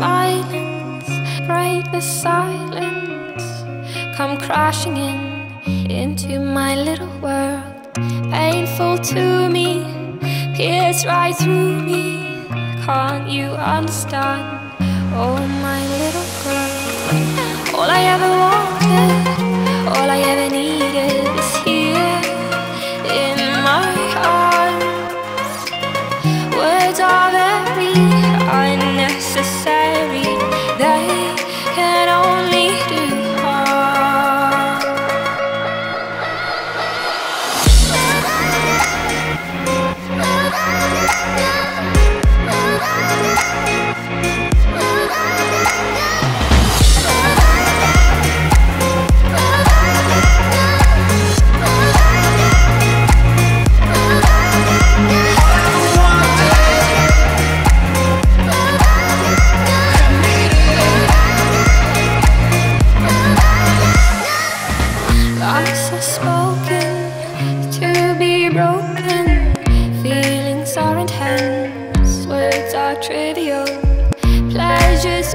violence, break the silence, come crashing in into my little world. Painful to me, pierce right through me. Can't you understand? Oh, my little girl, all I ever words spoken to be broken. Feelings are intense. words are trivial. Pleasures.